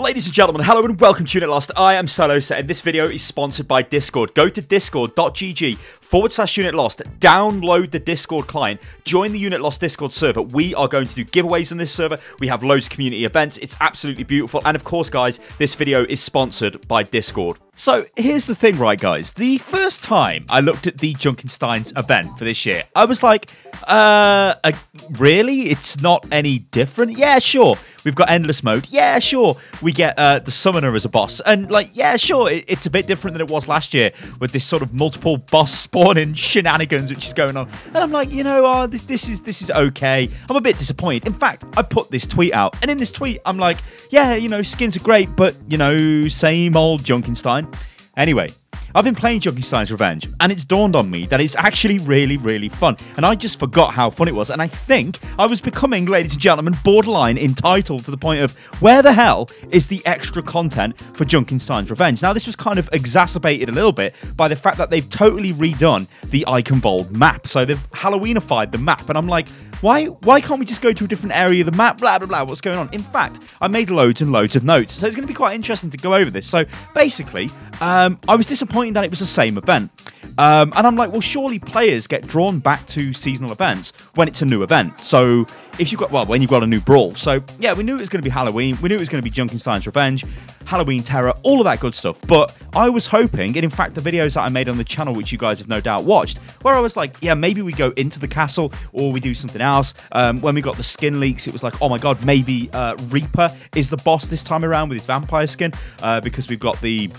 Ladies and gentlemen, hello and welcome to Unit Lost. I am Stylosa and this video is sponsored by Discord. Go to discord.gg forward slash Unit Lost, download the Discord client, join the Unit Lost Discord server. We are going to do giveaways on this server. We have loads of community events. It's absolutely beautiful. And of course, guys, this video is sponsored by Discord. So here's the thing, right, guys? The first time I looked at the Junkenstein's event for this year, I was like, uh, uh, really? It's not any different? Yeah, sure. We've got endless mode. Yeah, sure. We get uh, the summoner as a boss, and like, yeah, sure. It, it's a bit different than it was last year with this sort of multiple boss spawning shenanigans which is going on. And I'm like, you know, uh, this, this is this is okay. I'm a bit disappointed. In fact, I put this tweet out, and in this tweet, I'm like, yeah, you know, skins are great, but you know, same old Junkenstein. Anyway, I've been playing Junkenstein's Revenge, and it's dawned on me that it's actually really, really fun. And I just forgot how fun it was. And I think I was becoming, ladies and gentlemen, borderline entitled to the point of where the hell is the extra content for Junkenstein's Revenge? Now, this was kind of exacerbated a little bit by the fact that they've totally redone the Eichenwald map. So they've Halloweenified the map, and I'm like, why why can't we just go to a different area of the map? Blah blah blah. What's going on? In fact, I made loads and loads of notes, so it's going to be quite interesting to go over this. So basically, um, I was disappointed that it was the same event. Um, and I'm like, well, surely players get drawn back to seasonal events when it's a new event. So if you've got, well, when you've got a new brawl. So yeah, we knew it was going to be Halloween. We knew it was going to be Junkenstein's Revenge, Halloween Terror, all of that good stuff. But I was hoping, and in fact, the videos that I made on the channel, which you guys have no doubt watched, where I was like, yeah, maybe we go into the castle or we do something else. Um, when we got the skin leaks, it was like, oh my god, maybe uh, Reaper is the boss this time around with his vampire skin uh, because we've got the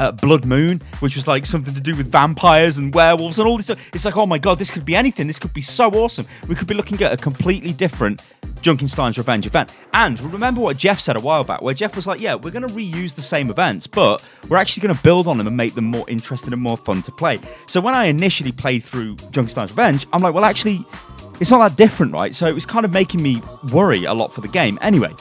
uh, Blood Moon, which was like something to do with vampires and werewolves and all this stuff. It's like, oh my god, this could be anything. This could be so awesome. We could be looking at a completely different Junkenstein's Revenge event. And remember what Jeff said a while back, where Jeff was like, yeah, we're going to reuse the same events, but we're actually going to build on them and make them more interesting and more fun to play. So when I initially played through Junkenstein's Revenge, I'm like, well, actually, it's not that different, right? So it was kind of making me worry a lot for the game. Anyway,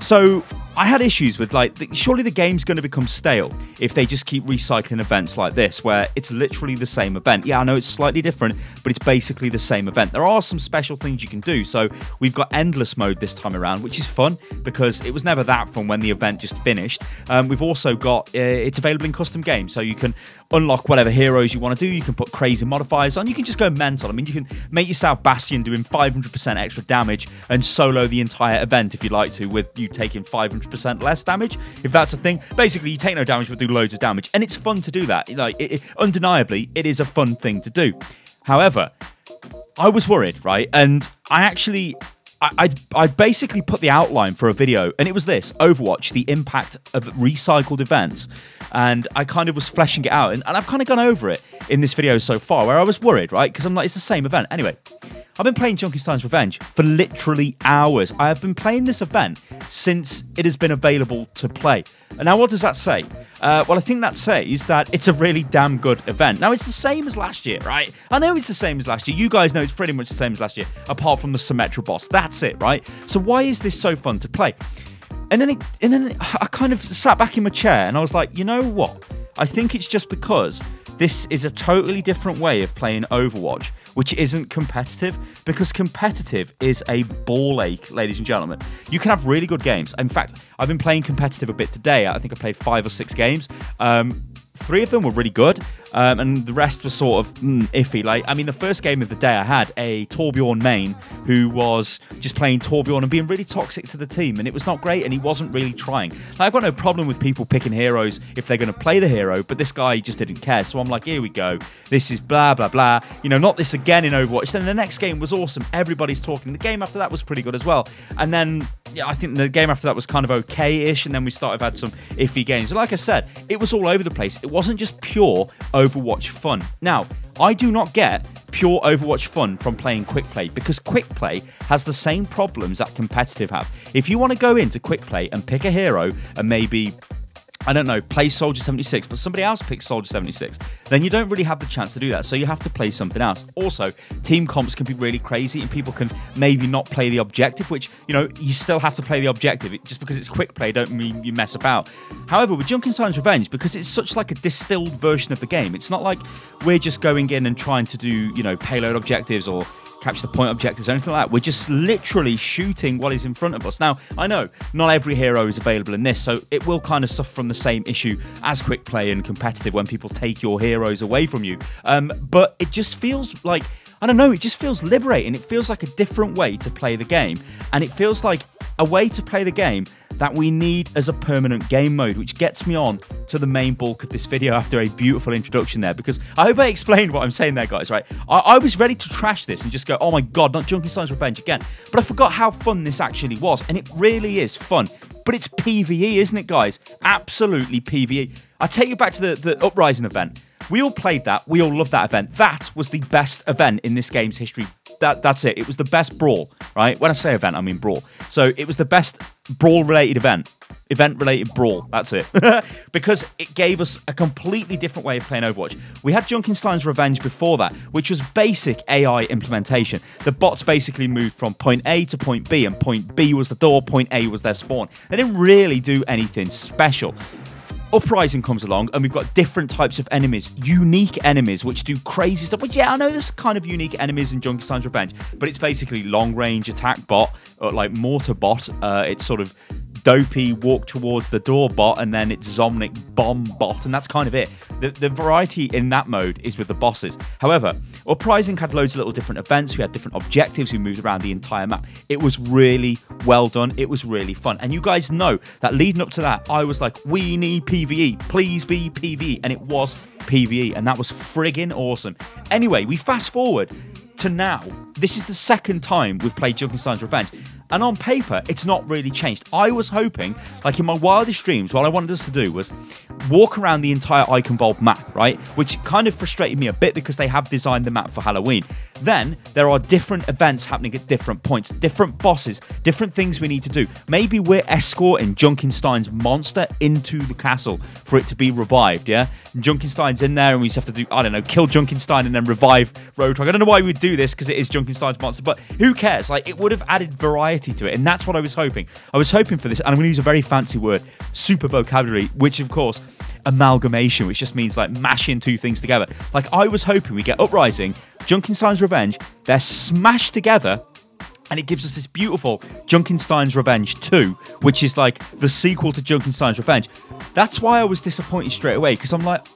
so I had issues with like, the, surely the game's going to become stale if they just keep recycling events like this, where it's literally the same event. Yeah, I know it's slightly different, but it's basically the same event. There are some special things you can do. So we've got endless mode this time around, which is fun because it was never that fun when the event just finished. Um, we've also got uh, it's available in custom games, so you can unlock whatever heroes you want to do. You can put crazy modifiers on. You can just go mental. I mean, you can make yourself Bastion doing 500% extra damage and solo the entire event if you'd like to, with you taking 500 percent less damage, if that's a thing. Basically, you take no damage but do loads of damage, and it's fun to do that. Like, it, it, undeniably, it is a fun thing to do. However, I was worried, right? And I actually I, I, basically put the outline for a video, and it was this Overwatch, the impact of recycled events. And I kind of was fleshing it out, and, and I've kind of gone over it in this video so far, where I was worried, right? Because I'm like, it's the same event. Anyway, I've been playing Junkenstein's Revenge for literally hours. I have been playing this event since it has been available to play. And now, what does that say? Uh, well, I think that says that it's a really damn good event. Now, it's the same as last year, right? I know it's the same as last year. You guys know it's pretty much the same as last year, apart from the Symmetra boss. That's it, right? So, why is this so fun to play? And then, it, and then I kind of sat back in my chair and I was like, you know what? I think it's just because this is a totally different way of playing Overwatch, which isn't competitive, because competitive is a ball ache, ladies and gentlemen. You can have really good games. In fact, I've been playing competitive a bit today. I think I played five or six games. Um, three of them were really good, um, and the rest were sort of mm, iffy. Like, I mean, the first game of the day, I had a Torbjorn main who was just playing Torbjorn and being really toxic to the team, and it was not great, and he wasn't really trying. Like, I've got no problem with people picking heroes if they're going to play the hero, but this guy just didn't care. So I'm like, here we go. This is blah, blah, blah. You know, not this again in Overwatch. Then the next game was awesome. Everybody's talking. The game after that was pretty good as well. And then, I think the game after that was kind of okay ish, and then we started had some iffy games. Like I said, it was all over the place. It wasn't just pure Overwatch fun. Now, I do not get pure Overwatch fun from playing quick play because quick play has the same problems that competitive have. If you want to go into quick play and pick a hero and maybe I don't know, play Soldier 76, but somebody else picks Soldier 76, then you don't really have the chance to do that. So you have to play something else. Also, team comps can be really crazy and people can maybe not play the objective, which, you know, you still have to play the objective. Just because it's quick play don't mean you mess about. However, with Junkenstein's Revenge, because it's such like a distilled version of the game, it's not like we're just going in and trying to do, you know, payload objectives or capture the point objectives, or anything like that. We're just literally shooting what is in front of us. Now, I know not every hero is available in this, so it will kind of suffer from the same issue as quick play and competitive when people take your heroes away from you. Um, but it just feels like I don't know, it just feels liberating. It feels like a different way to play the game. And it feels like a way to play the game that we need as a permanent game mode, which gets me on to the main bulk of this video after a beautiful introduction there. Because I hope I explained what I'm saying there, guys, right? I, I was ready to trash this and just go, oh my god, not Junkenstein's Revenge again. But I forgot how fun this actually was. And it really is fun. But it's PvE, isn't it, guys? Absolutely PvE. I take you back to the, the Uprising event. We all played that. We all loved that event. That was the best event in this game's history. That that's it. It was the best brawl, right? When I say event, I mean brawl. So it was the best brawl related event. Event related brawl. That's it. because it gave us a completely different way of playing Overwatch. We had Junkenstein's Revenge before that, which was basic AI implementation. The bots basically moved from point A to point B, and point B was the door, point A was their spawn. They didn't really do anything special. Uprising comes along and we've got different types of enemies, unique enemies which do crazy stuff. Which yeah, I know there's kind of unique enemies in Junkenstein's Revenge, but it's basically long range attack bot or like mortar bot. Uh, it's sort of dopey walk towards the door bot and then it's Zomnic bomb bot, and that's kind of it. The, the variety in that mode is with the bosses. However, Uprising had loads of little different events, we had different objectives, we moved around the entire map. It was really well done, it was really fun. And you guys know that leading up to that, I was like, we need PvE, please be PvE, and it was PvE, and that was friggin' awesome. Anyway, we fast forward to now. This is the second time we've played Junkenstein's Revenge. And on paper, it's not really changed. I was hoping, like in my wildest dreams, what I wanted us to do was walk around the entire Eichenwald map, right? Which kind of frustrated me a bit because they have designed the map for Halloween. Then there are different events happening at different points, different bosses, different things we need to do. Maybe we're escorting Junkenstein's monster into the castle for it to be revived, yeah? And Junkenstein's in there and we just have to do, I don't know, kill Junkenstein and then revive Roadhog. I don't know why we would do this because it is Junkenstein's monster, but who cares? Like, it would have added variety to it, and that's what I was hoping. I was hoping for this, and I'm going to use a very fancy word, super vocabulary, which, of course, amalgamation, which just means like mashing two things together. Like, I was hoping we get Uprising, Junkenstein's Revenge, they're smashed together and it gives us this beautiful Junkenstein's Revenge 2, which is like the sequel to Junkenstein's Revenge. That's why I was disappointed straight away because I'm like,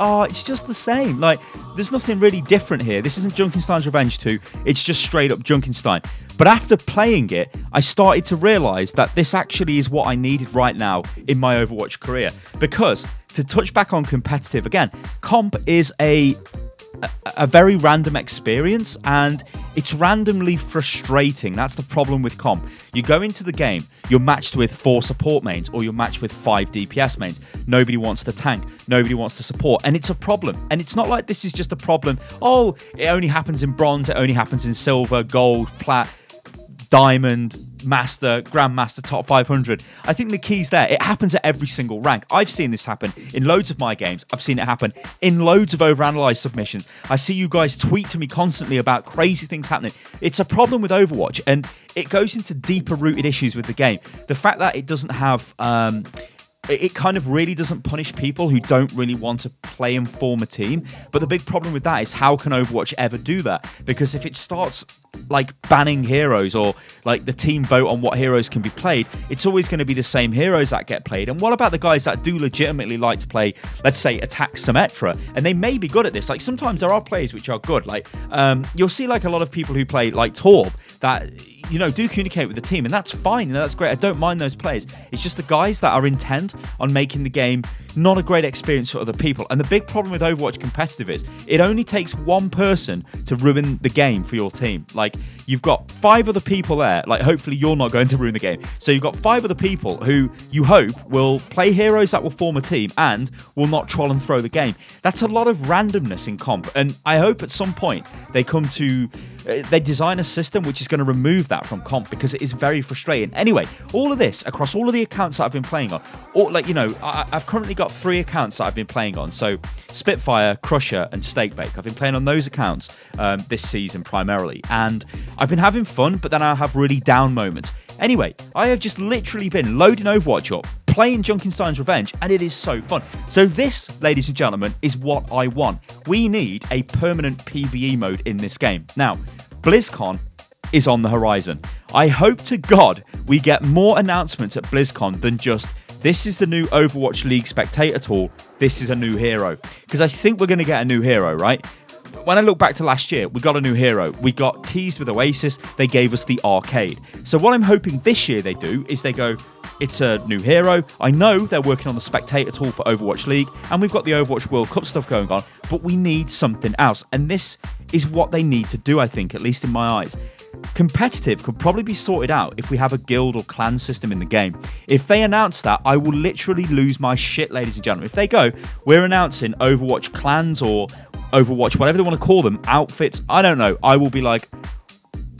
oh, it's just the same. Like, there's nothing really different here. This isn't Junkenstein's Revenge 2, it's just straight up Junkenstein. But after playing it, I started to realize that this actually is what I needed right now in my Overwatch career. Because to touch back on competitive again, comp is a a, very random experience and it's randomly frustrating. That's the problem with comp. You go into the game, you're matched with four support mains or you're matched with five DPS mains. Nobody wants to tank, nobody wants to support, and it's a problem. And it's not like this is just a problem, oh, it only happens in bronze, it only happens in silver, gold, plat, diamond, master, grandmaster, top 500. I think the key's there. It happens at every single rank. I've seen this happen in loads of my games. I've seen it happen in loads of overanalyzed submissions. I see you guys tweet to me constantly about crazy things happening. It's a problem with Overwatch, and it goes into deeper rooted issues with the game. The fact that it doesn't have um, it kind of really doesn't punish people who don't really want to play and form a team. But the big problem with that is how can Overwatch ever do that? Because if it starts like banning heroes or like the team vote on what heroes can be played, it's always going to be the same heroes that get played. And what about the guys that do legitimately like to play, let's say, attack Symmetra? And they may be good at this. Like sometimes there are players which are good. Like um, you'll see like a lot of people who play like Torb that you know, do communicate with the team, and that's fine. You know, that's great. I don't mind those players. It's just the guys that are intent on making the game not a great experience for other people. And the big problem with Overwatch competitive is it only takes one person to ruin the game for your team. Like you've got five other people there. Like hopefully you're not going to ruin the game. So you've got five other people who you hope will play heroes that will form a team and will not troll and throw the game. That's a lot of randomness in comp, and I hope at some point they come to uh, they design a system which is going to remove that from comp because it is very frustrating. Anyway, all of this across all of the accounts that I've been playing on, or like you know, I, have currently got three accounts that I've been playing on. So Spitfire, Crusher, and Stakebake. I've been playing on those accounts um, this season primarily, and I've been having fun. But then I have really down moments. Anyway, I have just literally been loading Overwatch up, playing Junkenstein's Revenge, and it is so fun. So this, ladies and gentlemen, is what I want. We need a permanent PvE mode in this game. Now, BlizzCon is on the horizon. I hope to God we get more announcements at BlizzCon than just this is the new Overwatch League spectator tool, this is a new hero. Because I think we're going to get a new hero, right? When I look back to last year, we got a new hero. We got teased with Oasis, they gave us the arcade. So, what I'm hoping this year they do is they go, it's a new hero. I know they're working on the spectator tool for Overwatch League, and we've got the Overwatch World Cup stuff going on, but we need something else. And this is what they need to do, I think, at least in my eyes. Competitive could probably be sorted out if we have a guild or clan system in the game. If they announce that, I will literally lose my shit, ladies and gentlemen. If they go, we're announcing Overwatch clans or Overwatch, whatever they want to call them, outfits, I don't know. I will be like,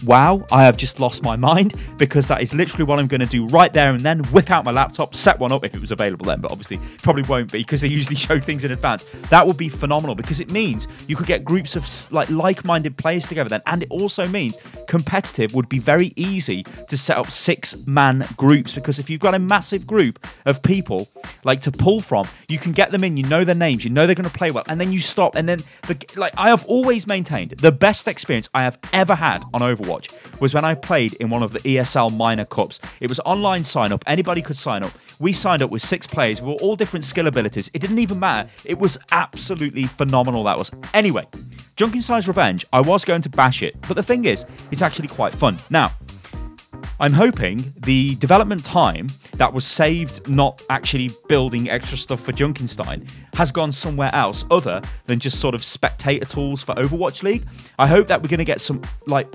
wow, I have just lost my mind because that is literally what I'm going to do right there and then whip out my laptop, set one up if it was available then, but obviously probably won't be because they usually show things in advance. That would be phenomenal because it means you could get groups of like like-minded players together then, and it also means competitive would be very easy to set up six-man groups because if you've got a massive group of people like to pull from, you can get them in, you know their names, you know they're going to play well, and then you stop, and then the like I have always maintained the best experience I have ever had on Overwatch was when I played in one of the ESL minor cups. It was online sign up, anybody could sign up. We signed up with six players, we were all different skill abilities. It didn't even matter. It was absolutely phenomenal, that was. Anyway, Junkenstein's Revenge, I was going to bash it, but the thing is, it's actually quite fun. Now, I'm hoping the development time that was saved not actually building extra stuff for Junkenstein has gone somewhere else other than just sort of spectator tools for Overwatch League. I hope that we're going to get some like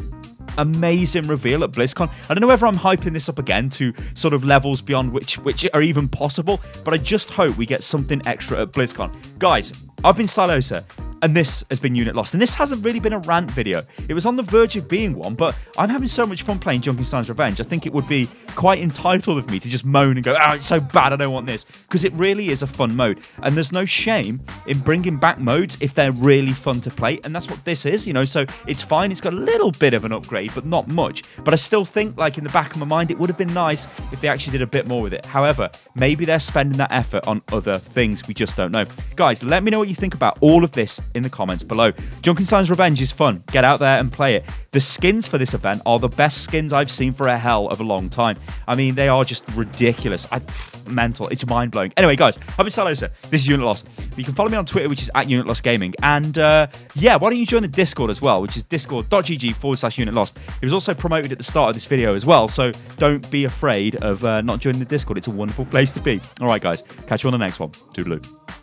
amazing reveal at BlizzCon. I don't know whether I'm hyping this up again to sort of levels beyond which which are even possible, but I just hope we get something extra at BlizzCon. Guys, I've been Stylosa. And this has been Unit Lost. And this hasn't really been a rant video. It was on the verge of being one, but I'm having so much fun playing Junkenstein's Revenge. I think it would be quite entitled of me to just moan and go, oh, it's so bad, I don't want this. Because it really is a fun mode. And there's no shame in bringing back modes if they're really fun to play. And that's what this is, you know. So it's fine. It's got a little bit of an upgrade, but not much. But I still think, like, in the back of my mind, it would have been nice if they actually did a bit more with it. However, maybe they're spending that effort on other things. We just don't know. Guys, let me know what you think about all of this in the comments below. Junkenstein's Revenge is fun. Get out there and play it. The skins for this event are the best skins I've seen for a hell of a long time. I mean, they are just ridiculous. I, mental. It's mind blowing. Anyway, guys, I've been Stylosa. This is Unit Lost. You can follow me on Twitter, which is at Unit Lost Gaming. And uh, yeah, why don't you join the Discord as well, which is discord.gg forward slash Unit Lost. It was also promoted at the start of this video as well, so don't be afraid of uh, not joining the Discord. It's a wonderful place to be. All right, guys, catch you on the next one. Toodaloo.